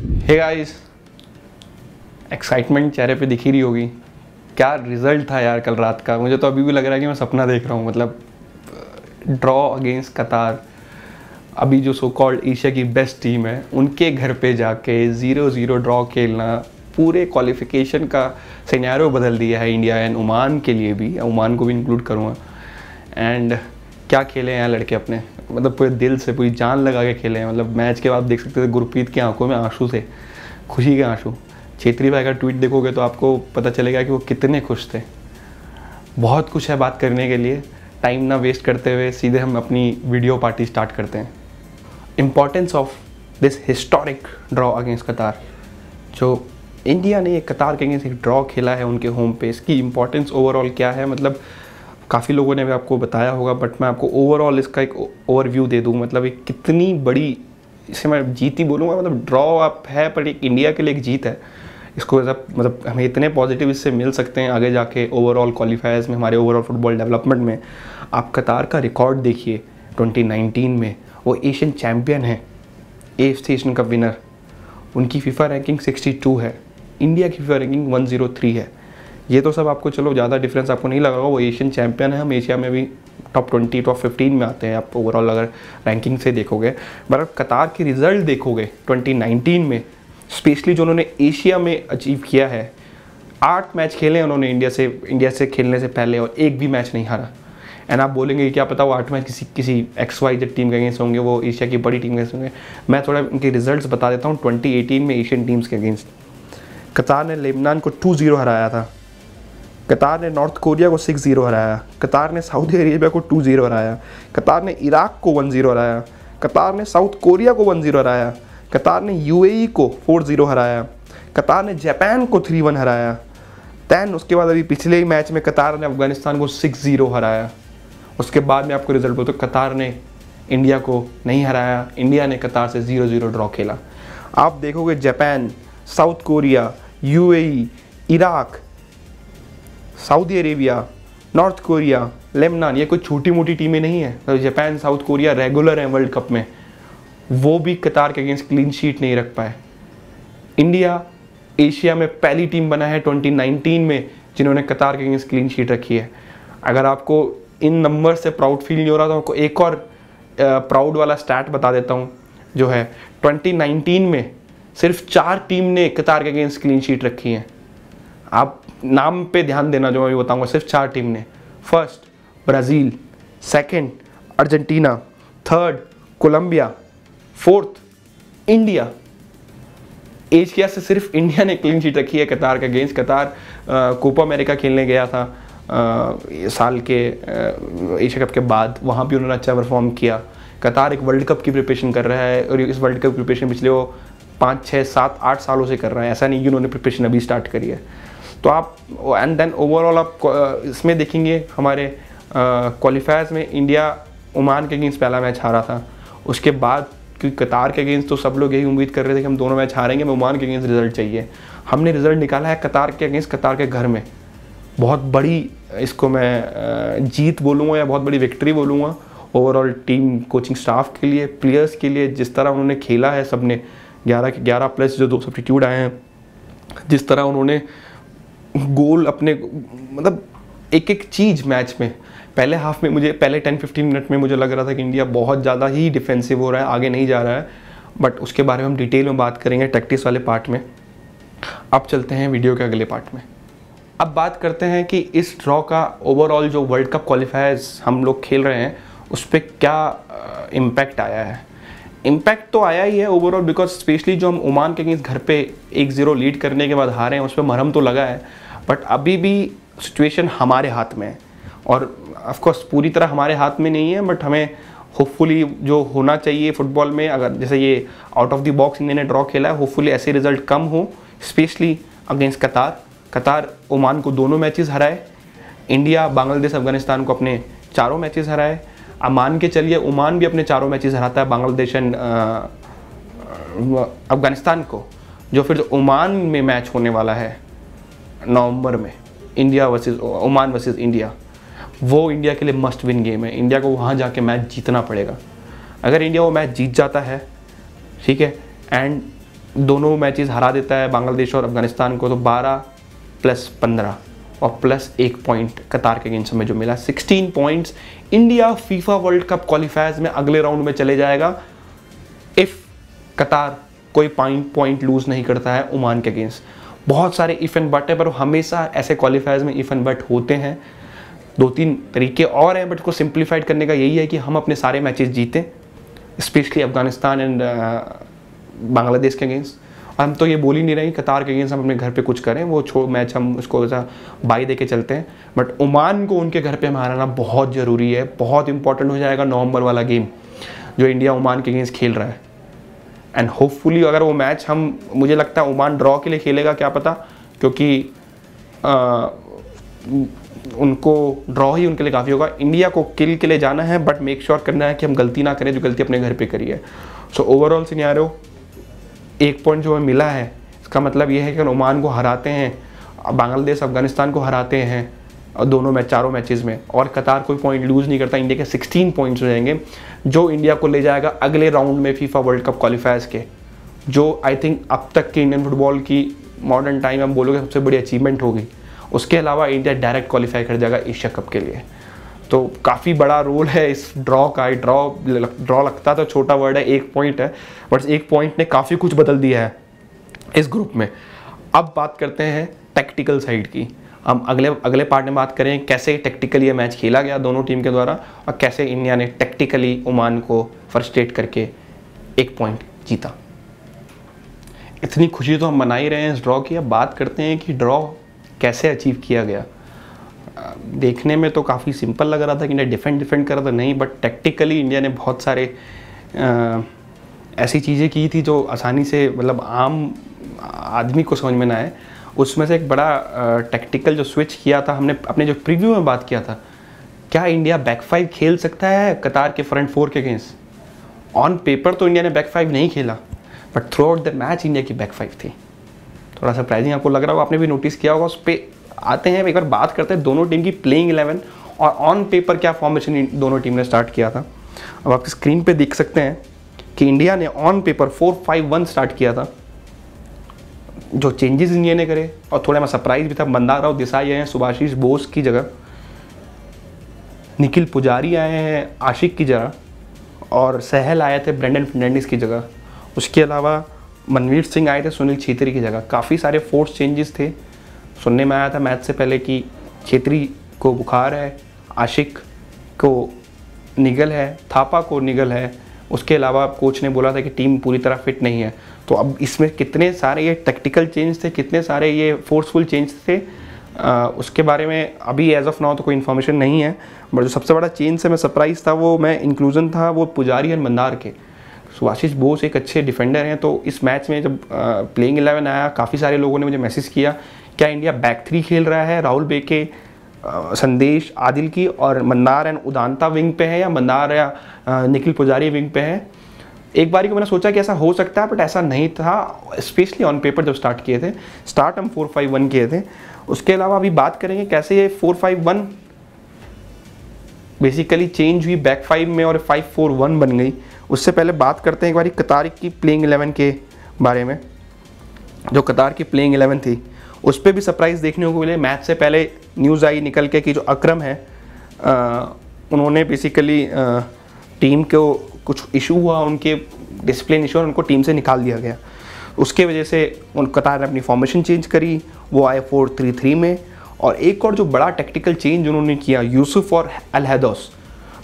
Hey guys excitement चेहरे पे दिख ही रही होगी। क्या रिज़ल्ट था यार कल रात का? मुझे तो अभी भी लग रहा है कि मैं सपना देख रहा हूँ मतलब ड्रॉ अगेंस्ट कतार अभी जो सो कॉल्ड एशिया की बेस्ट टीम है, उनके घर पे जाके ज़ीरो ज़ीरो ड्रॉ खेलना, पूरे क्वालिफिकेशन का सिनेरियो बदल दिया है इंडिया एंड ओमान के लिए भी। ओमान को भी इंक्लूड करूँगा। एंड क्या खेले हैं लड़के अपने? मतलब पूरे दिल से, पूरी जान लगा के खेले हैं। मतलब मैच के बाद देख सकते थे गुरप्रीत की आँखों में आँसू थे। खुशी के आँसू। छेत्री भाई का ट्वीट देखोगे तो आपको पता चलेगा कि वो कितने खुश थे। बहुत कुछ है बात करने के लिए। टाइम ना वेस्ट करते हुए सीधे हम अपनी वीडियो पार्टी स्टार्ट करते हैं। Importance of this historic draw against Qatar जो इंडिया ने एक कतार के अगेंस्ट एक ड्रॉ खेला है उनके होम पे। इसकी इम्पोर्टेंस ओवरऑल क्या है? मतलब काफ़ी लोगों ने भी आपको बताया होगा बट मैं आपको ओवरऑल इसका एक ओवरव्यू दे दूँ। मतलब एक कितनी बड़ी, इसे मैं जीत ही बोलूँगा मतलब ड्रॉ आप है, पर एक इंडिया के लिए एक जीत है। इसको मतलब हमें इतने पॉजिटिव इससे मिल सकते हैं आगे जाके ओवरऑल क्वालिफायर्स में, हमारे ओवरऑल फुटबॉल डेवलपमेंट में। आप कतार का रिकॉर्ड देखिए 2019 में, वो एशियन चैम्पियन है एफ़ एशियन कप विनर उनकी फीफा रैंकिंग 62 है इंडिया की फीफा रैंकिंग 103 है। ये तो सब आपको, चलो, ज़्यादा डिफरेंस आपको नहीं लगा वो एशियन चैंपियन है, हम एशिया में भी टॉप ट्वेंटी टॉप फिफ्टीन में आते हैं। आप ओवरऑल अगर रैंकिंग से देखोगे बट कतार के रिज़ल्ट देखोगे 2019 में स्पेशली जो उन्होंने एशिया में अचीव किया है, आठ मैच खेले हैं उन्होंने इंडिया से इंडिया से खेलने से पहले और एक भी मैच नहीं हारा। एंड आप बोलेंगे क्या पता वो आठ मैच किसी किसी एक्स वाई जेड टीम के अगेंस्ट होंगे, वो एशिया की बड़ी टीम के अगेंस्ट होंगे। मैं थोड़ा उनके रिजल्ट्स बता देता हूँ 2018 में एशियन टीम्स के अगेंस्ट कतार ने लेबनान को 2-0 हराया था। कतार ने नॉर्थ कोरिया को सिक्स ज़ीरो हराया। कतार ने सऊदी अरेबिया को टू ज़ीरो हराया। कतार ने इराक को वन ज़ीरो हराया। कतार ने साउथ कोरिया को वन ज़ीरो हराया। कतार ने यूएई को फोर ज़ीरो हराया। कतार ने जापान को थ्री वन हराया। दैन उसके बाद अभी पिछले ही मैच में कतार ने अफ़गानिस्तान को सिक्स ज़ीरो हराया। उसके बाद में आपको रिज़ल्ट बोलते कतार ने इंडिया को नहीं हराया। इंडिया ने कतार से ज़ीरो ज़ीरो ड्रॉ खेला। आप देखोगे Japan, South Korea UAE Iraq Saudi Arabia, North Korea Lebanon ये कोई छोटी मोटी टीमें नहीं है। तो जापान, साउथ कोरिया रेगुलर हैं वर्ल्ड कप में। वो भी कतार के अगेंस्ट क्लीन शीट नहीं रख पाए। इंडिया, एशिया में पहली टीम बना है 2019 में, जिन्होंने कतार के अगेंस्ट क्लीन शीट रखी है। अगर आपको इन नंबर से प्राउड फील नहीं हो रहा तो आपको एक और प्राउड वाला स्टैट बता देता हूँ, जो है 2019 में सिर्फ़ चार टीम ने कतार के अगेंस्ट क्लीन शीट रखी है। आप नाम पे ध्यान देना जो मैं भी बताऊँगा सिर्फ़ चार टीम ने। First Brazil. Second Argentina. Third Colombia. Fourth India. Asia से सिर्फ़ इंडिया ने क्लीन शीट रखी है कतार का अगेंस्ट कतार। कोपा अमेरिका खेलने गया था। आ, साल के एशिया कप के बाद वहाँ भी उन्होंने अच्छा परफॉर्म किया। कतार एक वर्ल्ड कप की प्रिपरेशन कर रहा है और इस वर्ल्ड कप की प्रिपरेशन पिछले वो पाँच छः सात आठ सालों से कर रहा है। ऐसा नहीं कि उन्होंने प्रिपरेशन अभी स्टार्ट करी है। तो आप एंड देन ओवरऑल आप इसमें देखेंगे हमारे क्वालिफायर्स में इंडिया ओमान के अगेंस्ट पहला मैच हारा था। उसके बाद क्योंकि कतार के अगेंस्ट तो सब लोग यही उम्मीद कर रहे थे कि हम दोनों मैच हारेंगे, हमें ओमान के अगेंस्ट रिज़ल्ट चाहिए। हमने रिज़ल्ट निकाला है कतार के अगेंस्ट कतार के घर में। बहुत बड़ी, इसको मैं जीत बोलूँगा या बहुत बड़ी विक्ट्री बोलूँगा। ओवरऑल टीम कोचिंग स्टाफ के लिए प्लेयर्स के लिए, जिस तरह उन्होंने खेला है सबने ग्यारह के, ग्यारह प्लस जो दो सब्सिट्यूट आए हैं, जिस तरह उन्होंने गोल अपने मतलब एक एक चीज़ मैच में। पहले हाफ़ में मुझे, पहले 10-15 मिनट में मुझे लग रहा था कि इंडिया बहुत ज़्यादा ही डिफेंसिव हो रहा है, आगे नहीं जा रहा है। बट उसके बारे में हम डिटेल में बात करेंगे टैक्टिस वाले पार्ट में। अब चलते हैं वीडियो के अगले पार्ट में। अब बात करते हैं कि इस ड्रॉ का ओवरऑल जो वर्ल्ड कप क्वालिफायर्स हम लोग खेल रहे हैं, उस पर क्या इम्पैक्ट आया है। इम्पैक्ट तो आया ही है ओवरऑल बिकॉज़ स्पेशली जो हम ओमान के अगेंस्ट घर पे एक ज़ीरो लीड करने के बाद हारे हैं, उस पर मरहम तो लगा है। बट अभी भी सिचुएशन हमारे हाथ में है। और ऑफकोर्स पूरी तरह हमारे हाथ में नहीं है बट हमें होपफुली जो होना चाहिए फुटबॉल में, अगर जैसे ये out of the box India ने ड्रॉ खेला है होपफुली ऐसे रिज़ल्ट कम हो स्पेशली अगेंस्ट कतार कतार ओमान को दोनों मैचेस हराए। इंडिया बांग्लादेश अफ़गानिस्तान को अपने चारों मैचेस हराए। अब मान के चलिए ओमान भी अपने चारों मैचेस हराता है बांग्लादेश एंड अफ़गानिस्तान को, जो फिर ओमान में मैच होने वाला है नवंबर में, India versus Oman versus India. वो इंडिया के लिए मस्ट विन गेम है। इंडिया को वहाँ जाके मैच जीतना पड़ेगा। अगर इंडिया वो मैच जीत जाता है, ठीक है, एंड दोनों मैचेस हरा देता है बांग्लादेश और अफ़गानिस्तान को तो 12 प्लस 15 और प्लस एक पॉइंट कतार के अगेंस्ट में जो मिला 16 points India FIFA world cup qualifiers में अगले राउंड में चले जाएगा। इफ़ कतार कोई पॉइंट पॉइंट लूज नहीं करता है ओमान के अगेंस्ट बहुत सारे इफ़ एंड बट है, पर हमेशा ऐसे क्वालिफायर्स में इफ़ एंड बट होते हैं। दो तीन तरीके और हैं बट को सिंप्लीफाइड करने का यही है कि हम अपने सारे मैचेस जीतें। स्पेशली अफ़गानिस्तान एंड बांग्लादेश के अगेंस्ट हम तो ये बोल ही नहीं रहे कतार के अगेंस्ट हम अपने घर पे कुछ करें वो छो मैच हम उसको ऐसा बाई दे के चलते हैं। बट ओमान को उनके घर पे हराना बहुत ज़रूरी है बहुत इंपॉर्टेंट हो जाएगा नवंबर वाला गेम जो इंडिया ओमान के अगेंस्ट खेल रहा है। एंड होपफुली अगर वो मैच हम मुझे लगता है ओमान ड्रॉ के लिए खेलेगा क्या पता? क्योंकि आ, उनको ड्रॉ ही उनके लिए काफ़ी होगा। इंडिया को किल के लिए जाना है बट मेक श्योर करना है कि हम गलती ना करें जो गलती अपने घर पे करी है। सो ओवरऑल सिनेरियो एक पॉइंट जो हमें मिला है, इसका मतलब ये है कि ओमान को हराते हैं, बांग्लादेश, अफ़गानिस्तान को हराते हैं, और दोनों मैच, चारों मैचेस में। और कतार कोई पॉइंट लूज़ नहीं करता, इंडिया के 16 पॉइंट्स हो जाएँगे जो इंडिया को ले जाएगा अगले राउंड में फीफा वर्ल्ड कप क्वालिफायर्स के, जो आई थिंक अब तक के इंडियन फुटबॉल की मॉडर्न टाइम हम बोलोगे, सबसे बड़ी अचीवमेंट होगी। उसके अलावा इंडिया डायरेक्ट क्वालिफाई कर जाएगा एशिया कप के लिए। तो काफ़ी बड़ा रोल है इस ड्रॉ का। ड्रॉ ड्रॉ लगता तो छोटा वर्ड है, एक पॉइंट है बट एक पॉइंट ने काफ़ी कुछ बदल दिया है इस ग्रुप में। अब बात करते हैं टेक्टिकल साइड की। हम अगले अगले पार्ट में बात करें कैसे टेक्टिकली ये मैच खेला गया दोनों टीम के द्वारा और कैसे इंडिया ने टेक्टिकली ओमान को फर्स्टेट करके एक पॉइंट जीता। इतनी खुशी तो हम मना ही रहे हैं इस ड्रॉ की। अब बात करते हैं कि ड्रॉ कैसे अचीव किया गया। देखने में तो काफ़ी सिंपल लग रहा था कि इंडिया डिफेंड डिफेंड कर रहा था। नहीं बट टेक्टिकली इंडिया ने बहुत सारे ऐसी चीज़ें की थी जो आसानी से मतलब आम आदमी को समझ में ना आए। उसमें से एक बड़ा टेक्टिकल जो स्विच किया था, हमने अपने जो प्रीव्यू में बात किया था, क्या इंडिया बैक फाइव खेल सकता है कतार के फ्रंट फोर के अगेंस्ट ऑन पेपर तो इंडिया ने बैक फाइव नहीं खेला but throughout the match India की बैक फाइव थी। थोड़ा सरप्राइजिंग आपको लग रहा होगा, आपने भी नोटिस किया होगा उस पर आते हैं, एक बार बात करते हैं, दोनों टीम की प्लेइंग इलेवन और ऑन पेपर क्या फॉर्मेशन दोनों टीम ने स्टार्ट किया था। अब आप स्क्रीन पे देख सकते हैं कि इंडिया ने on paper four five one start किया था। जो चेंजेस इंडिया ने करे, और थोड़ा मैं सरप्राइज़ भी था मंदार राव देसाई आए हैं, सुभाषीष बोस की जगह। निखिल पुजारी आए हैं, आशिक की जगह, और सहल आए थे, ब्रेंडन फर्नांडिस की जगह। उसके अलावा मनवीर सिंह आए थे, सुनील छेत्री की जगह। काफ़ी सारे फोर्स चेंजेस थे। सुनने में आया था मैच से पहले कि छेत्री को बुखार है आशिक को निगल है थापा को निगल है। उसके अलावा कोच ने बोला था कि टीम पूरी तरह फिट नहीं है। तो अब इसमें कितने सारे ये टेक्टिकल चेंज थे कितने सारे ये फोर्सफुल चेंज थे आ, उसके बारे में अभी एज ऑफ़ नाउ तो कोई इन्फॉर्मेशन नहीं है। बट जो सबसे बड़ा चेंज से मैं सरप्राइज़ था वो मैं इंक्लूजन था वो पुजारी और मंदार के। सुभाषिश बोस एक अच्छे डिफेंडर हैं तो इस मैच में जब प्लेइंग एलेवन आया काफ़ी सारे लोगों ने मुझे मैसेज किया क्या इंडिया बैक थ्री खेल रहा है? राहुल बेके संदेश आदिल की और मंदार एंड उदानता विंग पे है या मंदार या निखिल पुजारी विंग पे है? एक बारी को मैंने सोचा कि ऐसा हो सकता है बट ऐसा नहीं था स्पेशली ऑन पेपर जब स्टार्ट किए थे। स्टार्ट हम फोर फाइव वन किए थे। उसके अलावा अभी बात करेंगे कैसे ये four five one basically change हुई बैक फाइव में और फाइव फोर वन बन गई। उससे पहले बात करते हैं एक बारी कतार की प्लेइंग एलेवन के बारे में। जो कतार की प्लेइंग एलेवन थी। उस पर भी सरप्राइज़ देखने को मिले। मैच से पहले न्यूज़ आई निकल के कि जो अक्रम है आ, उन्होंने बेसिकली टीम को कुछ इशू हुआ उनके डिसिप्लिन इशू उनको टीम से निकाल दिया गया। उसके वजह से उन कतार ने अपनी फॉर्मेशन चेंज करी वो आए फोर थ्री थ्री में। और एक और जो बड़ा टेक्टिकल चेंज उन्होंने किया यूसुफ और अलहदोस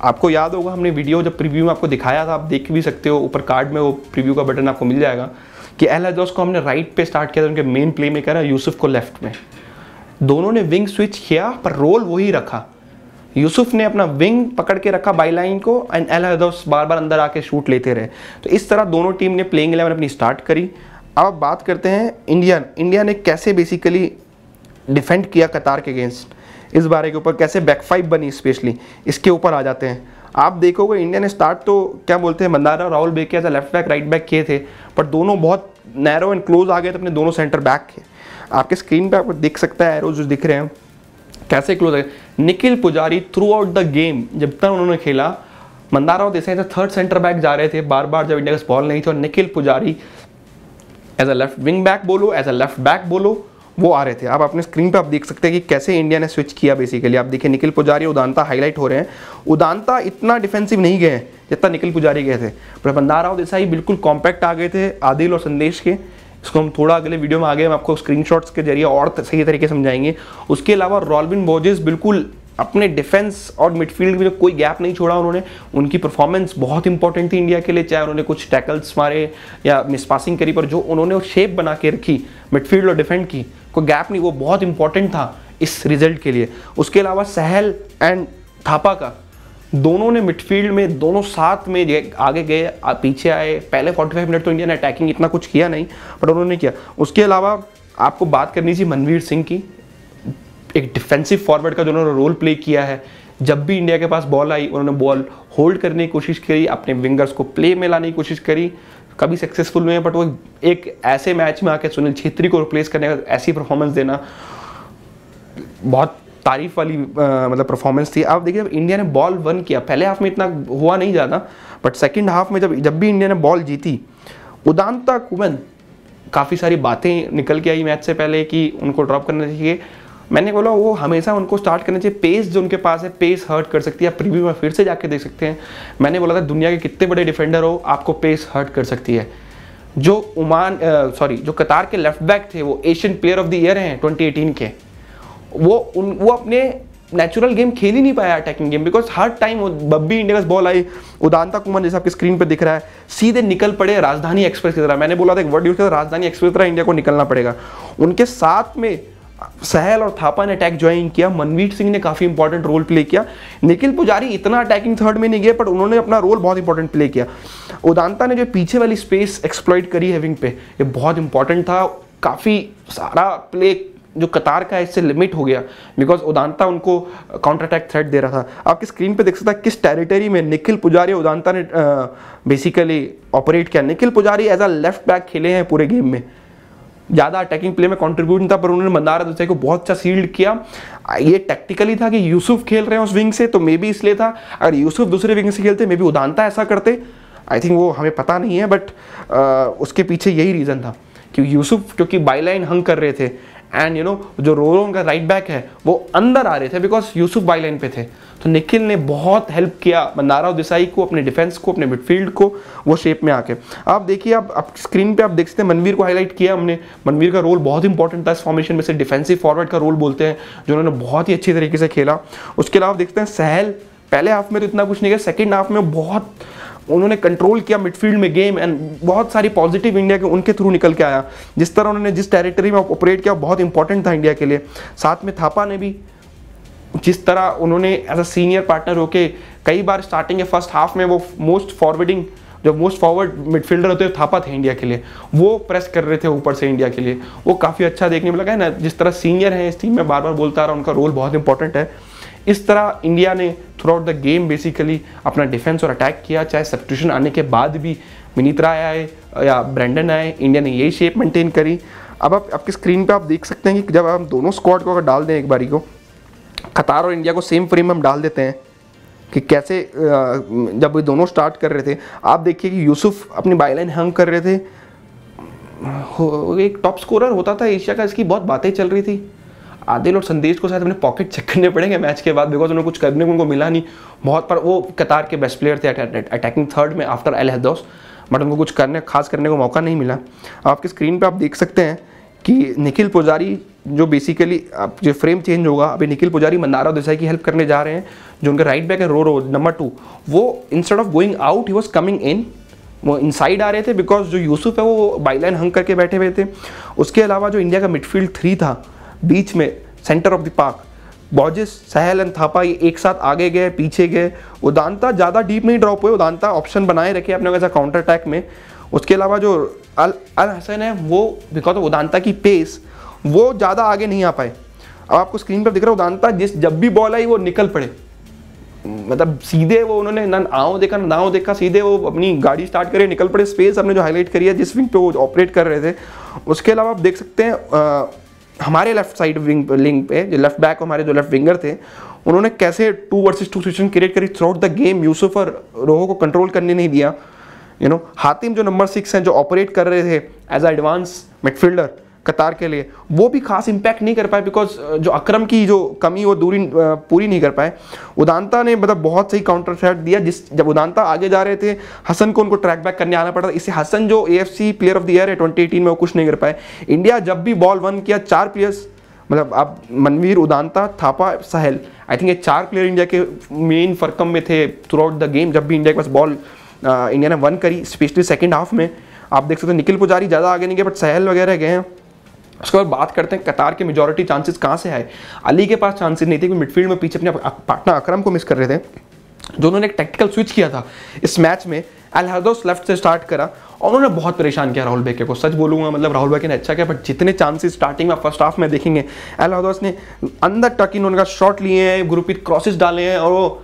आपको याद होगा हमने वीडियो जब प्रीव्यू में आपको दिखाया था आप देख भी सकते हो ऊपर कार्ड में वो प्रीव्यू का बटन आपको मिल जाएगा। कि एल को हमने राइट पे स्टार्ट किया था, उनके मेन प्ले मेकर है, यूसुफ को लेफ़्ट में। दोनों ने विंग स्विच किया, पर रोल वही रखा। यूसुफ ने अपना विंग पकड़ के रखा बाई लाइन को एंड एल हजोस बार बार अंदर आके शूट लेते रहे। तो इस तरह दोनों टीम ने प्लेइंग इलेवन अपनी स्टार्ट करी। अब बात करते हैं इंडिया इंडिया ने कैसे बेसिकली डिफेंड किया कतार के अगेंस्ट इस बारे के ऊपर कैसे बैक फाइव बनी स्पेशली इसके ऊपर आ जाते हैं। आप देखोगे इंडिया ने स्टार्ट तो क्या बोलते हैं, Mandhana Rahul Bheke as left back right back किए थे पर दोनों बहुत नैरो एंड क्लोज आ गए थे अपने दोनों सेंटर बैक के। आपके स्क्रीन पे आपको दिख सकता है एरोज जो दिख रहे हैं। कैसे क्लोज है निखिल पुजारी थ्रू आउट द गेम जब तक उन्होंने खेला, मंदारा और देसाई थर्ड सेंटर बैक जा रहे थे बार बार जब इंडिया के बॉल नहीं थी, और Nikhil Poojary as a left wing back बोलो एज अ लेफ़्ट बैक बोलो वो आ रहे थे। आप अपने स्क्रीन पे आप देख सकते हैं कि कैसे इंडिया ने स्विच किया बेसिकली आप देखिए निखिल पुजारी उदानता हाईलाइट हो रहे हैं। उदानता इतना डिफेंसिव नहीं गए जितना निखिल पुजारी गए थे। पर बंदारा और देसाई बिल्कुल कॉम्पैक्ट आ गए थे आदिल और संदेश के। इसको हम थोड़ा अगले वीडियो में आगे हम आपको स्क्रीनशॉट्स के ज़रिए और सही तरीके समझाएँगे। उसके अलावा रॉलविन बोजेस बिल्कुल अपने डिफेंस और मिडफील्ड में कोई गैप नहीं छोड़ा उन्होंने। उनकी परफॉर्मेंस बहुत इंपॉर्टेंट थी इंडिया के लिए, चाहे उन्होंने कुछ टैकल्स मारे या मिस पासिंग करी, पर जो उन्होंने शेप बना के रखी मिडफील्ड और डिफेंड की कोई गैप नहीं, वो बहुत इंपॉर्टेंट था इस रिज़ल्ट के लिए। उसके अलावा सहल एंड थापा का, दोनों ने मिडफील्ड में, दोनों साथ में आगे गए पीछे आए। पहले 45 मिनट तो इंडिया ने अटैकिंग इतना कुछ किया नहीं बट उन्होंने किया। उसके अलावा आपको बात करनी थी मनवीर सिंह की। एक डिफेंसिव फॉरवर्ड का जो उन्होंने रोल प्ले किया है। जब भी इंडिया के पास बॉल आई, उन्होंने बॉल होल्ड करने की कोशिश करी, अपने विंगर्स को प्ले में लाने की कोशिश करी। कभी सक्सेसफुल हुए बट वो एक ऐसे मैच में आके सुनील छेत्री को रिप्लेस करने का ऐसी परफॉर्मेंस देना बहुत तारीफ़ वाली आ, मतलब परफॉर्मेंस थी। आप देखिए जब इंडिया ने बॉल वन किया पहले हाफ़ में इतना हुआ नहीं ज़्यादा बट सेकेंड हाफ़ में जब जब भी इंडिया ने बॉल जीती उदानता कुमन काफ़ी सारी बातें निकल के आई मैच से पहले कि उनको ड्रॉप करना चाहिए। मैंने बोला, वो हमेशा उनको स्टार्ट करना चाहिए। पेस जो उनके पास है पेस हर्ट कर सकती है। आप प्रीव्यू में फिर से जाके देख सकते हैं। मैंने बोला था, दुनिया के कितने बड़े डिफेंडर हो, आपको पेस हर्ट कर सकती है। जो उमान सॉरी जो कतार के लेफ़्ट बैक थे, वो Asian player of the year हैं 2018 के। वो उन, वो अपने नेचुरल गेम खेल ही नहीं पाया अटैकिंग गेम बिकॉज़ हर टाइम बब्बी इंडिया बॉल आई, उदानता कुमार जैसे आपकी स्क्रीन पर दिख रहा है, सीधे निकल पड़े राजधानी एक्सप्रेस की तरह। मैंने बोला था, एक वर्ड यूज़ किया राजधानी एक्सप्रेस की तरह इंडिया को निकलना पड़ेगा। उनके साथ में सहल और थापा ने अटैक ज्वाइन किया। मनवीर सिंह ने काफ़ी इंपॉर्टेंट रोल प्ले किया। निखिल पुजारी इतना अटैकिंग थर्ड में नहीं गए, पर उन्होंने अपना रोल बहुत इंपॉर्टेंट प्ले किया। उदानता ने जो पीछे वाली स्पेस एक्सप्लॉइट करी है विंग पे, ये बहुत इंपॉर्टेंट था। काफ़ी सारा प्ले जो कतार का है, इससे लिमिट हो गया। बिकॉज़ उदानता उनको काउंटर अटैक थ्रेट दे रहा था। आपकी स्क्रीन पे देख सकता है, किस टेरिटरी में निखिल पुजारी उदानता ने बेसिकली ऑपरेट किया। निखिल पुजारी एज अ लेफ़्ट बैक खेले हैं पूरे गेम में। ज़्यादा अटैकिंग प्ले में कॉन्ट्रीब्यूट नहीं था, पर उन्होंने मंदारा दुसाई को बहुत अच्छा सील्ड किया। ये टेक्टिकली था कि यूसुफ खेल रहे हैं उस विंग से तो मे बी इसलिए था। अगर यूसुफ दूसरे विंग से खेलते मे बी उदानता ऐसा करते। आई थिंक वो हमें पता नहीं है बट उसके पीछे यही रीज़न था कि यूसुफ, क्योंकि बाईलाइन हंग कर रहे थे। एंड यू नो जो रोरो का राइट बैक है वो अंदर आ रहे थे बिकॉज़ यूसुफ बाई लाइन पे थे। तो निखिल ने बहुत हेल्प किया मंदारा देसाई को अपने डिफेंस को अपने मिडफील्ड को वो शेप में आके। आप देखिए आप, आप स्क्रीन पे आप देख सकते हैं मनवीर को हाईलाइट किया हमने। मनवीर का रोल बहुत इंपॉर्टेंट था इस फॉर्मेशन में से डिफेंसिव फॉरवर्ड का रोल बोलते हैं जो उन्होंने बहुत ही अच्छी तरीके से खेला। उसके अलावा देखते हैं सहल पहले हाफ़ में तो इतना कुछ नहीं किया सेकेंड हाफ़ में बहुत उन्होंने कंट्रोल किया मिडफील्ड में गेम एंड बहुत सारी पॉजिटिव इंडिया के उनके थ्रू निकल के आया। जिस तरह उन्होंने जिस टेरिटरी में ऑपरेट किया, बहुत इंपॉर्टेंट था इंडिया के लिए। साथ में थापा ने भी जिस तरह उन्होंने एज अ सीनियर पार्टनर होके कई बार स्टार्टिंग के फ़र्स्ट हाफ़ में वो मोस्ट फॉरवर्डिंग जो मोस्ट फॉरवर्ड मिडफील्डर होते थापा थे इंडिया के लिए। वो प्रेस कर रहे थे ऊपर से इंडिया के लिए। वो काफ़ी अच्छा देखने में लगा है ना, जिस तरह सीनियर है इस टीम में बार बार बोलता रहा, उनका रोल बहुत इंपॉर्टेंट है। इस तरह इंडिया ने throughout the game basically अपना डिफेंस और अटैक किया, चाहे सब्सटीट्यूशन आने के बाद भी मिनीत्रा आए या ब्रेंडन आए, इंडिया ने यही शेप मेंटेन करी। अब आप, आपकी स्क्रीन पे आप देख सकते हैं कि जब हम दोनों स्क्वाड को अगर डाल दें एक बारी को, कतार और इंडिया को सेम फ्रेम में हम डाल देते हैं कि कैसे जब ये दोनों स्टार्ट कर रहे थे। आप देखिए कि यूसुफ अपनी बाईलाइन हंग कर रहे थे। एक टॉप स्कोरर होता था एशिया का, इसकी बहुत बातें चल रही थी। आदिल और संदेश को शायद अपने पॉकेट चेक करने पड़ेंगे मैच के बाद बिकॉज़ उन्हें कुछ करने को उनको मिला नहीं। बहुत पर वो कतार के बेस्ट प्लेयर थे अटैकिंग थर्ड में आफ्टर एल हदौस बट उनको कुछ करने खास करने को मौका नहीं मिला। आपकी स्क्रीन पर आप देख सकते हैं कि निखिल पुजारी, जो बेसिकली आप जो फ्रेम चेंज होगा, अभी निखिल पुजारी मंदारा देसाई की हेल्प करने जा रहे हैं, जो उनके राइट बैक है रो रो नंबर टू वो इंस्टेड ऑफ़ गोइंग आउट ही वॉज़ कमिंग इन वो इनसाइड आ रहे थे बिकॉज़ जो यूसुफ है वो बाईलाइन हंग करके बैठे हुए थे। उसके अलावा जो इंडिया का मिडफील्ड थ्री था बीच में centre of the park बॉजिस Sahal and Thapa ये एक साथ आगे गए, पीछे गए। उदानता ज़्यादा डीप नहीं ड्रॉप हुए, उदानता ऑप्शन बनाए रखे अपने वैसा काउंटर अटैक में। उसके अलावा जो अल अल हसन है, वो बिकॉज़ ऑफ़ उदानता की पेस वो ज़्यादा आगे नहीं आ पाए। अब आपको स्क्रीन पर दिख रहा है, उदानता जिस, जब भी बॉल आई, वो निकल पड़े। मतलब सीधे वो उन्होंने ना आओ देखा, ना नाओ देखा, सीधे वो अपनी गाड़ी स्टार्ट करे, निकल पड़े। स्पेस हमने जो हाईलाइट करी है, जिस विंग पे वो ऑपरेट कर रहे थे। उसके अलावा आप देख सकते हैं हमारे लेफ़्ट साइड विंग लिंग पे, जो लेफ़्ट बैक हमारे जो लेफ़्ट विंगर थे, उन्होंने कैसे two versus two situation create करी throughout the game Yusuf और रोहो को कंट्रोल करने नहीं दिया। यू नो हातिम जो नंबर सिक्स हैं, जो ऑपरेट कर रहे थे एज अ एडवांस मिडफील्डर कतार के लिए, वो भी खास इम्पैक्ट नहीं कर पाए बिकॉज़ जो अक्रम की जो कमी, वो दूरी पूरी नहीं कर पाए। उदांता ने मतलब बहुत सही काउंटर थ्रेट दिया, जिस, जब उदांता आगे जा रहे थे, हसन को उनको ट्रैक बैक करने आना पड़ा इससे हसन जो A player of the year है ट्वेंटी में वो कुछ नहीं कर पाए। इंडिया जब भी बॉल वन किया, चार प्लेयर्स मतलब आप मनवीर उदांता थापा, साहेल आई थिंक ये चार प्लेयर इंडिया के मेन फरकम में थे थ्रू आउट द गेम जब भी इंडिया के पास बॉल इंडिया ने वन करी स्पेशली सेकेंड हाफ़ में। आप देख सकते हो निखिल पुजारी ज़्यादा आगे नहीं गए बट सहल वगैरह गए हैं। उसके बाद बात करते हैं कतार के मेजोरिटी चांसेस कहाँ से आए? अली के पास चांसेस नहीं थे, क्योंकि मिडफील्ड में पीछे अपने पार्टनर अक्रम को मिस कर रहे थे, जो उन्होंने एक टेक्टिकल स्विच किया था इस मैच में। अलहदोस लेफ़्ट से स्टार्ट करा और उन्होंने बहुत परेशान किया राहुल बेके को। सच बोलूँगा मतलब राहुल बेके ने अच्छा किया बट जितने चांसेस स्टार्टिंग में फ़र्स्ट हाफ़ में देखेंगे अलहदोस ने अंदर टक इन उनका शॉट लिए हैं, गुरप्रीत क्रॉसेस डाले हैं और वो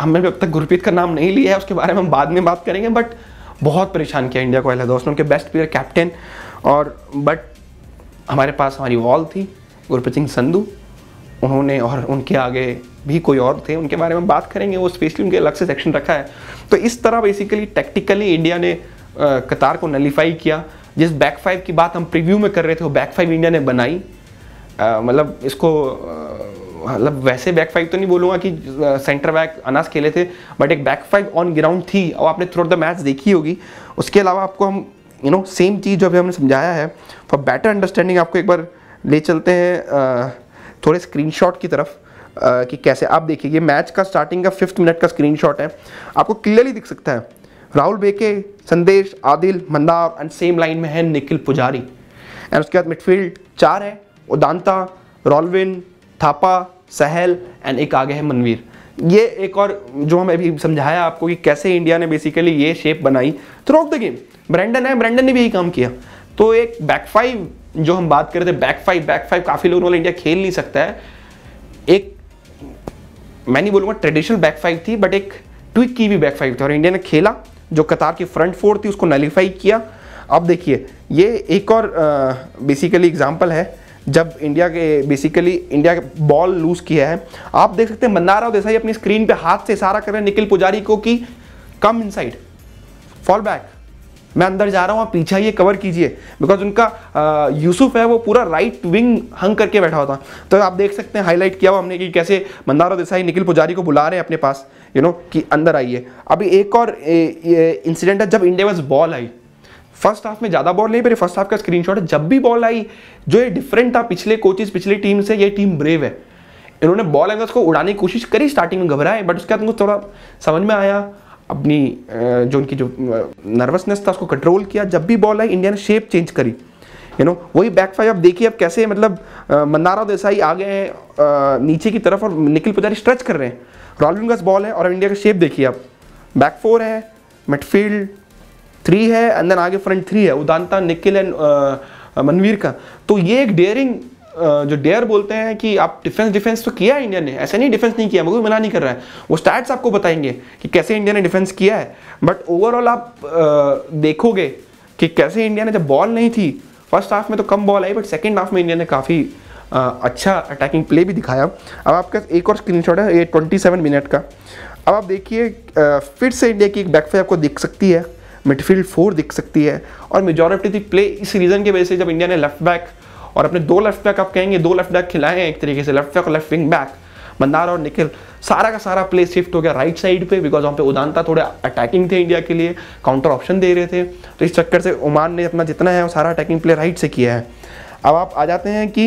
हमने अब तक गुरप्रीत का नाम नहीं लिया है, उसके बारे में हम बाद में बात करेंगे बट बहुत परेशान किया इंडिया को अलहदोस ने, उनके बेस्ट प्लेयर कैप्टन और बट हमारे पास हमारी वॉल थी, गुरप्रीत सिंह संधू। उन्होंने और उनके आगे भी कोई और थे, उनके बारे में बात करेंगे, वो स्पेशली उनके अलग से सेक्शन रखा है। तो इस तरह बेसिकली टेक्टिकली इंडिया ने कतार को नलीफाई किया। जिस बैक फाइव की बात हम प्रीव्यू में कर रहे थे, वो बैक फाइव इंडिया ने बनाई। मतलब इसको मतलब वैसे बैक फाइव तो नहीं बोलूँगा कि सेंटर बैक अनास खेले थे बट एक बैक फाइव ऑन ग्राउंड थी। और आपने थ्रू द मैच देखी होगी। उसके अलावा आपको हम यू नो सेम चीज़ जो अभी हमने समझाया है फॉर बेटर अंडरस्टैंडिंग आपको एक बार ले चलते हैं थोड़े स्क्रीनशॉट की तरफ़ आ, कि कैसे। आप देखिए ये मैच का स्टार्टिंग का फिफ्थ मिनट का स्क्रीनशॉट है। आपको क्लियरली दिख सकता है। Rahul Bheke Sandesh Adil Mandar and same line में है निखिल पुजारी। एंड उसके बाद मिडफील्ड चार है उदांता रॉलविन थापा सहल एंड एक आगे है मनवीर। ये एक और जो हम अभी समझाया आपको कि कैसे इंडिया ने बेसिकली ये शेप बनाई। Through of the game Brandon है ब्रेंडन ने भी यही काम किया। तो एक बैक फाइव जो हम बात कर रहे थे बैक फाइव बैक फाइव काफ़ी लोगों वाले इंडिया खेल नहीं सकता है। एक, मैं नहीं बोलूँगा ट्रेडिशनल बैक फाइव थी बट एक ट्विक की भी बैक फाइव थी। और इंडिया ने खेला, जो कतार की फ्रंट फोर थी, उसको नलीफाई किया। अब देखिए, ये एक और बेसिकली एग्ज़ाम्पल है, जब इंडिया के बेसिकली इंडिया के बॉल लूज किया है। आप देख सकते हैं मंदारा और देसाई अपनी स्क्रीन पे हाथ से इशारा कर रहे हैं निखिल पुजारी को कि, कम इनसाइड फॉल बैक मैं अंदर जा रहा हूँ, आप पीछे ये कवर कीजिए। बिकॉज़ उनका यूसुफ है, वो पूरा राइट विंग हंग करके बैठा होता। तो आप देख सकते हैं हाईलाइट किया हुआ हमने कि कैसे मंदारो देसाई निखिल पुजारी को बुला रहे हैं अपने पास यू नो कि अंदर आइए। अभी एक और इंसिडेंट है, जब इंडिया बॉल आई। फ़र्स्ट हाफ़ में ज़्यादा बॉल नहीं, पर फ़र्स्ट हाफ़ का स्क्रीनशॉट है। जब भी बॉल आई, जो ये डिफरेंट था पिछले कोचेस पिछली टीम से, ये टीम ब्रेव है। इन्होंने बॉल एंगल्स को उड़ाने की कोशिश करी स्टार्टिंग में घबराए बट उसके बाद उनको थोड़ा समझ में आया। अपनी जो उनकी जो नर्वसनेस था, उसको कंट्रोल किया। जब भी बॉल आई इंडिया ने शेप चेंज करी। यू नो वही बैक फाइव अब देखिए अब कैसे मतलब मंदारा देसाई आ गए हैं नीचे की तरफ़ और निखिल पुजारी स्ट्रेच कर रहे हैं। रॉलिंगस बॉल है और इंडिया का शेप देखिए आप। बैक फोर है मिडफील्ड थ्री है एंड देन आगे फ्रंट थ्री है, उदानता, निखिल एंड मनवीर का। तो ये एक डेयरिंग जो डेयर बोलते हैं कि आप डिफेंस डिफेंस तो किया है इंडिया ने। ऐसा नहीं डिफेंस नहीं किया कोई मना नहीं कर रहा है। वो स्टैट्स आपको बताएँगे कि कैसे इंडिया ने डिफेंस किया है। बट ओवरऑल आप देखोगे कि कैसे इंडिया ने जब बॉल नहीं थी फ़र्स्ट हाफ़ में तो कम बॉल आई बट सेकेंड हाफ़ में इंडिया ने काफ़ी अच्छा अटैकिंग प्ले भी दिखाया। अब आपका एक और स्क्रीनशॉट है, ये 27 मिनट का। अब आप देखिए फिर से इंडिया की एक बैक आपको दिख सकती है मिडफील्ड फोर दिख सकती है, और मेजोरिटी प्ले इस रीज़न की वजह से जब इंडिया ने लेफ़्ट बैक और अपने दो लेफ़्ट बैक आप कहेंगे, दो लेफ़्ट बैक खिलाए हैं एक तरीके से लेफ़्ट बैक और लेफ़्ट विंग बैक मंदार और निखिल, सारा का सारा प्ले शिफ्ट हो गया राइट साइड पे बिकॉज़ वहाँ पे उदानता थोड़े अटैकिंग थे इंडिया के लिए काउंटर ऑप्शन दे रहे थे। तो इस चक्कर से ओमान ने अपना जितना है वो सारा अटैकिंग प्ले राइट से किया है। अब आप आ जाते हैं कि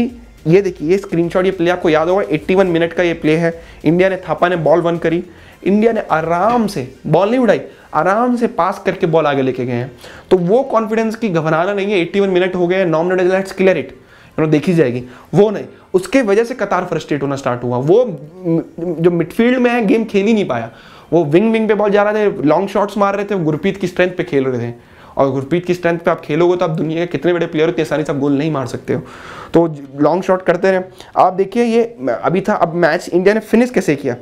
ये देखिए, ये स्क्रीनशॉट ये प्ले आपको याद होगा 81 मिनट का ये प्ले है। इंडिया ने थापा ने बॉल वन करी। इंडिया ने आराम से बॉल नहीं उड़ाई, आराम से पास करके बॉल आगे लेके गए हैं। तो वो कॉन्फिडेंस की घबराना नहीं है 81 मिनट हो गए नौ minute let's clear it you देखी जाएगी। वो नहीं। उसके वजह से कतार फ्रस्ट्रेट होना स्टार्ट हुआ। वो जो मिडफील्ड में है गेम खेल ही नहीं पाया। वो विंग विंग पे बॉल जा रहे थे लॉन्ग शॉट्स मार रहे थे, गुरप्रीत की स्ट्रेंथ पे खेल रहे थे। और गुरप्रीत की स्ट्रेंथ पे आप खेलोगे तो आप दुनिया के कितने बड़े प्लेयर होते हैं, आसानी से आप गोल नहीं मार सकते हो। तो लॉन्ग शॉट करते रहे। आप देखिए, ये अभी था, अब मैच इंडिया ने फिनिश कैसे किया?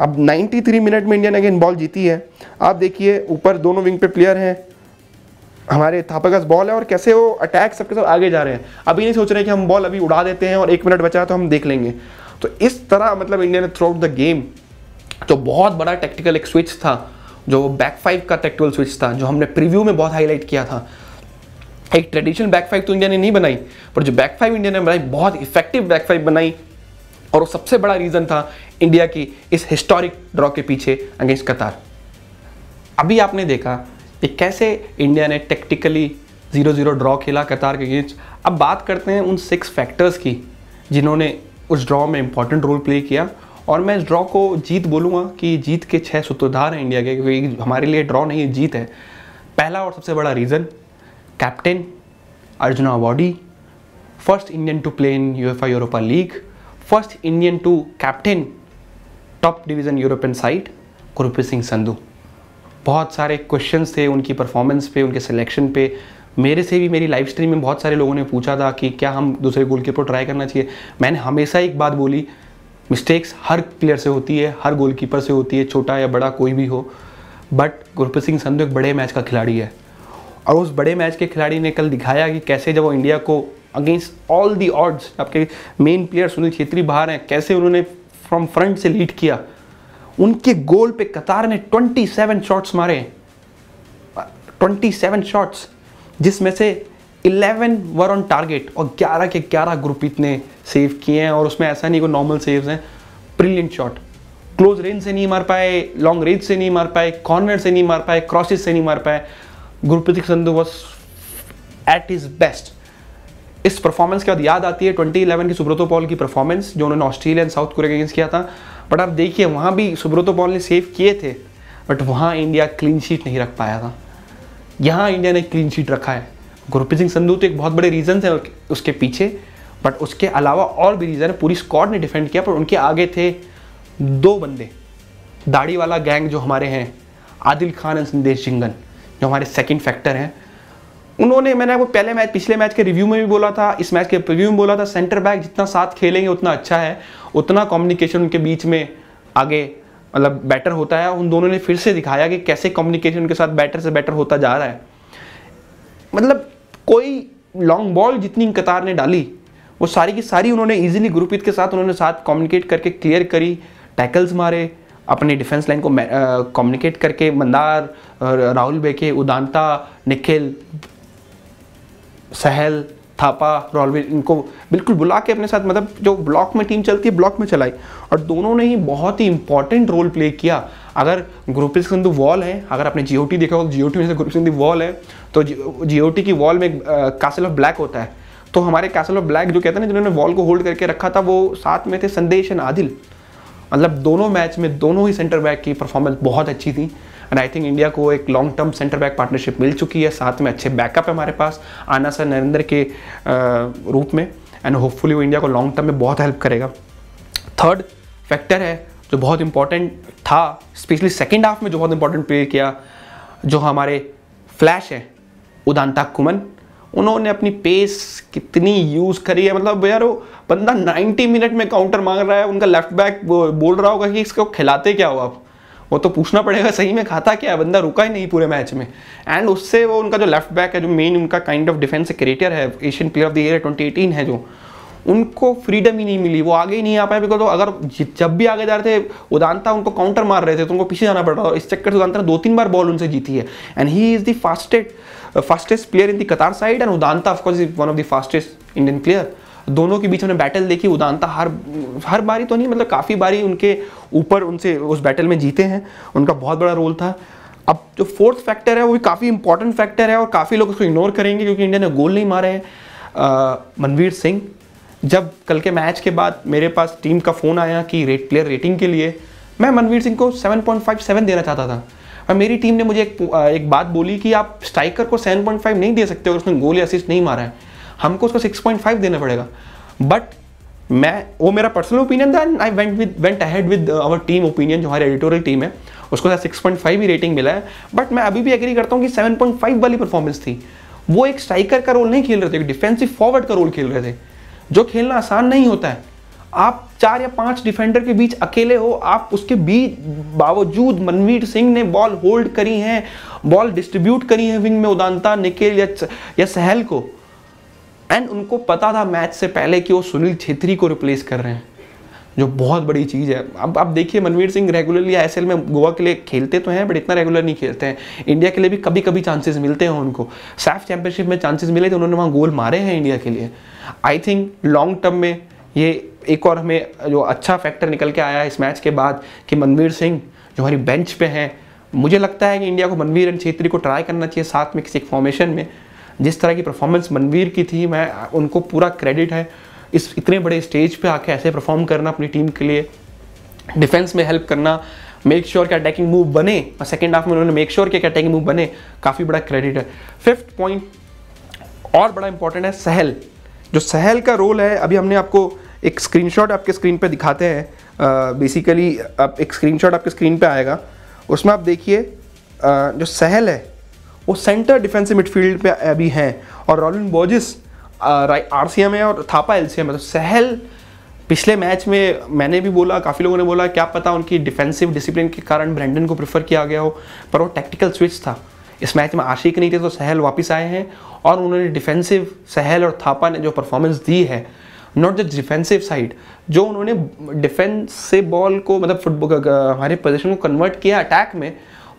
अब 93 मिनट में इंडिया ने अगेन बॉल जीती है। आप देखिए, ऊपर दोनों विंग पे प्लेयर हैं। हमारे थापा बॉल है और कैसे वो अटैक सबके सब आगे जा रहे हैं। अभी नहीं सोच रहे कि हम बॉल अभी उड़ा देते हैं और एक मिनट बचा है तो हम देख लेंगे। तो इस तरह मतलब इंडिया ने थ्रू आउट द गेम जो बहुत बड़ा टेक्टिकल एक स्विच था, जो बैक फाइव का टेक्टिकल स्विच था, जो हमने प्रीव्यू में बहुत हाईलाइट किया था। एक ट्रेडिशनल बैक फाइव तो इंडिया ने नहीं बनाई, पर जो बैक फाइव इंडिया ने बनाई, बहुत इफ़ेक्टिव बैक फाइव बनाई और वो सबसे बड़ा रीज़न था इंडिया की इस हिस्टोरिक ड्रॉ के पीछे अगेंस्ट कतार अभी आपने देखा कि कैसे इंडिया ने टेक्टिकली ज़ीरो ज़ीरो ड्रॉ खेला कतार के अगेंस्ट अब बात करते हैं उन सिक्स फैक्टर्स की, जिन्होंने उस ड्रॉ में इंपॉर्टेंट रोल प्ले किया। और मैं इस ड्रॉ को जीत बोलूँगा कि जीत के छः सूत्रधार हैं इंडिया के, क्योंकि हमारे लिए ड्रॉ नहीं, जीत है। पहला और सबसे बड़ा reason captain Arjuna awardee. First Indian to play in UEFA Europa League first Indian to captain top division European side Gurpreet Singh Sandhu बहुत सारे क्वेश्चंस थे उनकी परफॉर्मेंस पे, उनके सिलेक्शन पे। मेरे से भी, मेरी लाइव स्ट्रीम में बहुत सारे लोगों ने पूछा था कि क्या हम दूसरे गोलकीपर ट्राई करना चाहिए। मैंने हमेशा एक बात बोली मिस्टेक्स हर प्लेयर से होती है, हर गोलकीपर से होती है, छोटा या बड़ा कोई भी हो। बट गुरप्रीत सिंह संधू एक बड़े मैच का खिलाड़ी है। और उस बड़े मैच के खिलाड़ी ने कल दिखाया कि कैसे जब वो इंडिया को अगेंस्ट ऑल दी ऑड्स आपके मेन प्लेयर सुनील छेत्री बाहर हैं, कैसे उन्होंने फ्रॉम फ्रंट से लीड किया। उनके गोल पे कतार ने 27 शॉट्स मारे। 27 शॉट्स जिसमें से 11 वर ऑन टारगेट और 11 के 11 ग्रुप ने सेव किए हैं और उसमें ऐसा नहीं कोई नॉर्मल सेव्स हैं। ब्रिलियंट शॉट क्लोज रेंज से नहीं मार पाए लॉन्ग रेंज से नहीं मार पाए कॉर्नर से नहीं मार पाए क्रॉसेस से नहीं मार पाए। Gurpreet Sandhu was at his best इस परफॉर्मेंस के बाद याद आती है 2011 की सुब्रतो पॉल की परफॉर्मेंस जो उन्होंने ऑस्ट्रेलिया एंड साउथ कोरिया के अगेंस्ट किया था। बट आप देखिए, वहाँ भी सुब्रतो पॉल ने सेव किए थे बट वहाँ इंडिया क्लीन शीट नहीं रख पाया था। यहाँ इंडिया ने क्लीन शीट रखा है। गुरप्रीत सिंह संधू तो एक बहुत बड़े रीजन है उसके पीछे बट उसके अलावा और भी रीज़न है। पूरी स्क्वाड ने डिफेंड किया, पर उनके आगे थे दो बंदे। दाढ़ी वाला गैंग जो हमारे हैं, आदिल खान एंड संदेश जिंगन, जो हमारे सेकंड फैक्टर हैं। उन्होंने, मैंने आपको पहले मैच, पिछले मैच के रिव्यू में भी बोला था, इस मैच के रिव्यू में बोला था सेंटर बैक जितना साथ खेलेंगे, उतना अच्छा है, उतना कम्युनिकेशन उनके बीच में आगे मतलब बेटर होता है। उन दोनों ने फिर से दिखाया कि कैसे कम्युनिकेशन उनके साथ बेटर से बेटर होता जा रहा है। मतलब कोई लॉन्ग बॉल जितनी कतार ने डाली, वो सारी की सारी उन्होंने इजीली गुरप्रीत के साथ, उन्होंने साथ कम्युनिकेट करके क्लियर करी टैकल्स मारे, अपने डिफेंस लाइन को कम्युनिकेट करके, मंदार, राहुल बेके, उदांता, निखिल सहल, थापा रॉलवीर इनको बिल्कुल बुला के अपने साथ मतलब जो ब्लॉक में टीम चलती है, ब्लॉक में चलाई। और दोनों ने ही बहुत ही इंपॉर्टेंट रोल प्ले किया। अगर गुरप्रीत सिंधु वॉल है, अगर आपने जियो देखा हो जियो में से गुरप्रीत सिंधु वॉल है तो जियो की वॉल में कासल ऑफ़ ब्लैक होता है। तो हमारे कैसल ऑफ़ ब्लैक जो कहते हैं ना, जिन्होंने वॉल को होल्ड करके रखा था, वो साथ में थे संदेश एंड आदिल। मतलब दोनों मैच में दोनों ही सेंटर बैक की परफॉर्मेंस बहुत अच्छी थी। एंड आई थिंक इंडिया को एक long term centre back partnership मिल चुकी है, साथ में अच्छे बैकअप है हमारे पास, आना सर नरेंद्र के रूप में। एंड होपफुली वो इंडिया को लॉन्ग टर्म में बहुत हेल्प करेगा। थर्ड फैक्टर है जो बहुत इंपॉर्टेंट था स्पेशली सेकेंड हाफ़ में जो बहुत इंपॉर्टेंट प्ले किया, जो हमारे फ्लैश है, उदांता कुमन। उन्होंने अपनी पेस कितनी यूज़ करी है मतलब यार वो बंदा 90 मिनट में काउंटर मांग रहा है, उनका लेफ़्ट बैक बोल रहा होगा कि इसको खिलाते क्या हो आप? वो तो पूछना पड़ेगा, सही में खाता क्या है? बंदा रुका ही नहीं पूरे मैच में। एंड उससे वो उनका जो लेफ़्ट बैक है, जो मेन उनका काइंड ऑफ़ डिफेंस क्रिएटर है Asian player of the year twenty eighteen है जो, उनको फ्रीडम ही नहीं मिली। वो आगे ही नहीं आ पाए बिकॉज़ तो अगर जब भी आगे जा रहे थे उदानता उनको काउंटर मार रहे थे तो उनको पीछे जाना पड़ रहा था इस चक्कर से उदानता ने दो तीन बार बॉल उनसे जीती है। And he is the fastest fastest player in the Qatar side and Udanta of course is one of the fastest Indian player दोनों के बीच में बैटल देखी उदानता हर हर बारी तो नहीं मतलब काफ़ी बारी उनके ऊपर उनसे उस बैटल में जीते हैं उनका बहुत बड़ा रोल था। अब जो फोर्थ फैक्टर है वो भी काफ़ी इंपॉर्टेंट फैक्टर है और काफ़ी लोग उसको इग्नोर करेंगे क्योंकि इंडिया ने गोल नहीं मारे हैं। मनवीर सिंह जब कल के मैच के बाद मेरे पास टीम का फ़ोन आया कि रेट प्लेयर रेटिंग के लिए मैं मनवीर सिंह को 7.57 देना चाहता था। और मेरी टीम ने मुझे एक, एक बात बोली कि आप स्ट्राइकर को 7.5 नहीं दे सकते और उसने गोल या असिस्ट नहीं मारा है। हमको उसको 6.5 देना पड़ेगा। बट मैं वो मेरा पर्सनल ओपिनियन था and I went with went ahead with our team opinion जो हमारे एडिटोरियल टीम है उसको सिक्स पॉइंट फाइव ही रेटिंग मिला है। बट मैं अभी भी एग्री करता हूँ कि सेवन पॉइंट फाइव वाली परफॉर्मेंस थी। वो एक स्ट्राइकर का रोल नहीं खेल रहे थे एक डिफेंसिव फॉरवर्ड का रोल खेल रहे थे जो खेलना आसान नहीं होता है। आप चार या पाँच डिफेंडर के बीच अकेले हो आप उसके बीच बावजूद मनवीर सिंह ने बॉल होल्ड करी है बॉल डिस्ट्रीब्यूट करी है विंग में उदानता निकेल या, या सहल को। एंड उनको पता था मैच से पहले कि वो सुनील छेत्री को रिप्लेस कर रहे हैं, जो बहुत बड़ी चीज़ है। अब आप देखिए मनवीर सिंह रेगुलरली आई में गोवा के लिए खेलते तो हैं बट इतना रेगुलर नहीं खेलते हैं। इंडिया के लिए भी कभी कभी चांसेस मिलते हैं उनको। सैफ चैंपियनशिप में चांसेस मिले थे, उन्होंने वहाँ गोल मारे हैं इंडिया के लिए। आई थिंक लॉन्ग टर्म में ये एक और हमें जो अच्छा फैक्टर निकल के आया इस मैच के बाद कि मनवीर सिंह जो हमारी बेंच पे हैं, मुझे लगता है कि इंडिया को मनवीर एंड छेत्री को ट्राई करना चाहिए साथ में किसी फॉर्मेशन में। जिस तरह की परफॉर्मेंस मनवीर की थी, मैं, उनको पूरा क्रेडिट है। इस, इतने बड़े स्टेज पे आके ऐसे परफॉर्म करना अपनी टीम के लिए डिफेंस में हेल्प करना मेक श्योर कि अटैकिंग मूव बने, और सेकेंड हाफ़ में उन्होंने मेक श्योर कि अटैकिंग मूव बने, काफ़ी बड़ा क्रेडिट है। फिफ्थ पॉइंट और बड़ा इंपॉर्टेंट है सहल जो सहल का रोल है, अभी हमने आपको एक स्क्रीनशॉट आपके स्क्रीन पे दिखाते हैं। बेसिकली आप एक स्क्रीनशॉट आपके स्क्रीन पे आएगा। उसमें आप देखिए जो सहल है वो सेंटर डिफेंसिव मिडफील्ड पे अभी हैं। और Rowllin Borges R C M है और थापा एल सी एम है। तो सहल पिछले मैच में मैंने भी बोला, काफ़ी लोगों ने बोला, क्या पता उनकी डिफेंसिव डिसिप्लिन के कारण ब्रेंडन को प्रेफर किया गया हो, पर वो टैक्टिकल स्विच था। इस मैच में आशिक नहीं थे तो सहल वापस आए हैं और उन्होंने डिफेंसिव सहल और थापा ने जो परफॉर्मेंस दी है नॉट जस्ट डिफेंसिव साइड जो उन्होंने डिफेंस से बॉल को मतलब फुटबॉल हमारे पोजिशन को कन्वर्ट किया अटैक में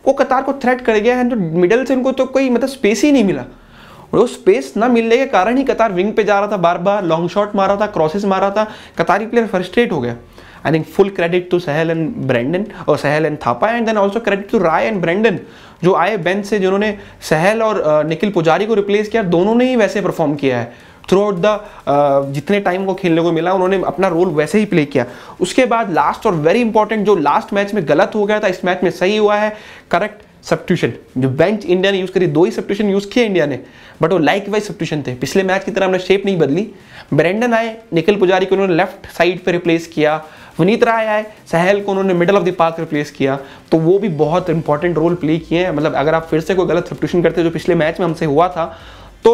वो कतार को थ्रेट कर गया है तो मिडल से उनको तो कोई मतलब स्पेस ही नहीं मिला। और वो स्पेस ना मिलने के कारण ही कतार विंग पे जा रहा था बार बार लॉन्ग शॉट मारा था क्रॉसेस मारा था। कतारी प्लेयर फ्रस्ट्रेट हो गया। I think full credit to Sahal and Brandon और Sahal and Thapa and then also credit to Rai and Brandon जो आए बेंच से, जिन्होंने सहल और निखिल पुजारी को रिप्लेस किया, दोनों ने ही वैसे परफॉर्म किया है। थ्रू आउट द जितने टाइम को खेलने को मिला, उन्होंने अपना रोल वैसे ही प्ले किया। उसके बाद लास्ट और वेरी इंपॉर्टेंट जो लास्ट मैच में गलत हो गया था, इस मैच में सही हुआ है करेक्ट सब्ट्यूशन जो बेंच इंडिया ने यूज़ करी, दो ही सब्ट्यूशन यूज़ किए इंडिया ने। बट वो लाइक वाइज सब्ट्यूशन थे। पिछले मैच की तरह हमने शेप नहीं बदली। ब्रेंडन आए, निखिल पुजारी को उन्होंने लेफ़्ट साइड पर रिप्लेस किया। विनीत राय आए, सहल को उन्होंने middle of the park replace किया। तो वो भी बहुत इंपॉर्टेंट रोल प्ले किए हैं। मतलब अगर आप फिर से कोई गलत सब्ट्यूशन करते जो पिछले मैच में हमसे हुआ था तो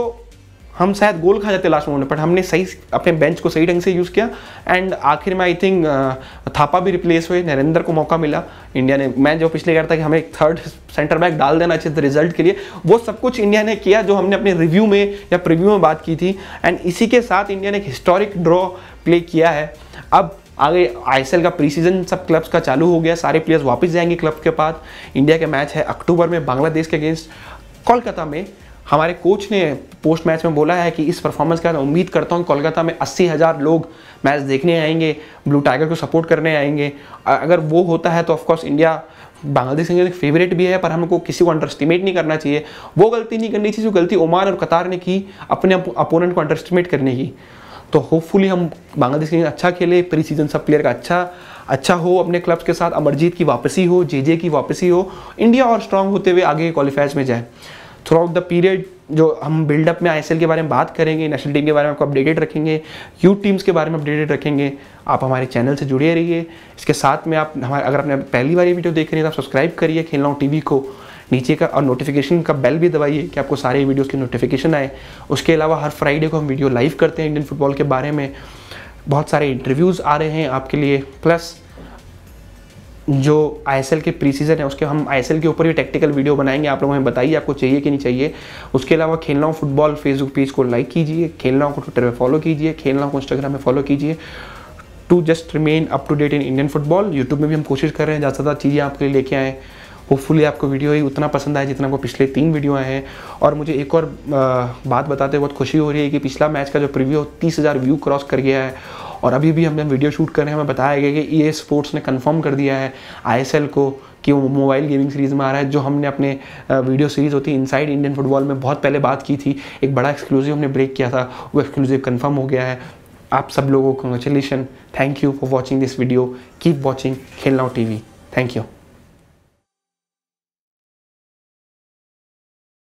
हम शायद गोल खा जाते लास्ट मोमेंट बट हमने सही अपने बेंच को सही ढंग से यूज़ किया एंड आखिर में आई थिंक थापा भी रिप्लेस हुए, नरेंद्र को मौका मिला, इंडिया ने, मैं जो पिछले कह रहा था कि हमें एक थर्ड सेंटर बैक डाल देना चाहिए रिज़ल्ट के लिए, वो सब कुछ इंडिया ने किया, जो हमने अपने रिव्यू में या प्रिव्यू में बात की थी एंड इसी के साथ इंडिया ने एक हिस्टोरिक ड्रॉ प्ले किया है। अब आगे आईएसएल का प्री सीज़न सब क्लब्स का चालू हो गया, सारे प्लेयर्स वापस जाएँगे क्लब के पास। इंडिया के मैच है अक्टूबर में, बांग्लादेश के अगेंस्ट कोलकाता में। हमारे कोच ने पोस्ट मैच में बोला है कि इस परफॉर्मेंस के बाद उम्मीद करता हूँ कोलकाता में अस्सी हज़ार लोग मैच देखने आएँगे ब्लू टाइगर को सपोर्ट करने आएँगे। अगर वो होता है तो ऑफकोर्स इंडिया बांग्लादेश के फेवरेट भी है, पर हमको किसी को अंडर एस्टिमेट नहीं करना चाहिए। वो गलती नहीं करनी चाहिए, जो गलती ओमान और कतार ने की, अपने अपोनेंट को अंडर एस्टिमेट करने की। तो होपफुली हम बांग्लादेश के अच्छा खेले प्री सीज़न सब प्लेयर का अच्छा अच्छा हो, अपने क्लब्स के साथ अमरजीत की वापसी हो जे की वापसी हो इंडिया और स्ट्रांग होते हुए आगे क्वालिफाइज में जाए। थ्रू आउट द पीरियड जो हम बिल्डअप में आई के बारे में बात करेंगे नेशनल टीम के बारे में आपको अपडेटेड रखेंगे यूथ टीम्स के बारे में अपडेटेड रखेंगे, आप हमारे चैनल से जुड़े रहिए। इसके साथ में आप हमारे, अगर आपने पहली बार ये वीडियो देख रहे हैं तो आप सब्सक्राइब करिए खेलना हूँ टी को। नीचे का और नोटिफिकेशन का बेल भी दबाइए कि आपको सारे वीडियोस की नोटिफिकेशन आए। उसके अलावा हर फ्राइडे को हम वीडियो लाइव करते हैं इंडियन फुटबॉल के बारे में। बहुत सारे इंटरव्यूज़ आ रहे हैं आपके लिए। प्लस जो आईएसएल के प्री सीज़न है, उसके हम आईएसएल के ऊपर भी टेक्टिकल वीडियो बनाएँगे। आप लोगों हमें बताइए आपको चाहिए कि नहीं चाहिए। उसके अलावा खेलना हो फुटबॉल फेसबुक पेज को लाइक कीजिए, खेलना हो को ट्विटर में फॉलो कीजिए, खेलना हो को इंस्टाग्राम में फॉलो कीजिए। To just remain up to date in Indian football YouTube में भी हम कोशिश कर रहे हैं ज़्यादा से ज़्यादा चीज़ें आपके लिए लेके आएँ। होपफुली आपको वीडियो ही उतना पसंद आए जितना आपको पिछले तीन वीडियो आए हैं। और मुझे एक और बात बताते हुए बहुत खुशी हो रही है कि पिछला मैच का जो प्रीव्यू तीस हज़ार व्यू क्रॉस कर गया है। और अभी भी हमने वीडियो शूट कर रहे हैं, हमें बताया गया कि ई स्पोर्ट्स ने कन्फर्म कर दिया है आईएसएल को कि वो मोबाइल गेमिंग सीरीज़ में आ रहा है, जो हमने अपने वीडियो सीरीज़ होती है इनसाइड इंडियन फुटबॉल में बहुत पहले बात की थी। एक बड़ा एक्सक्लूसिव हमने ब्रेक किया था, वो एक्सक्लूसिव कन्फर्म हो गया है। आप सब लोगों को congratulation thank you for watching this video keep watching खेलना टी वी थैंक यू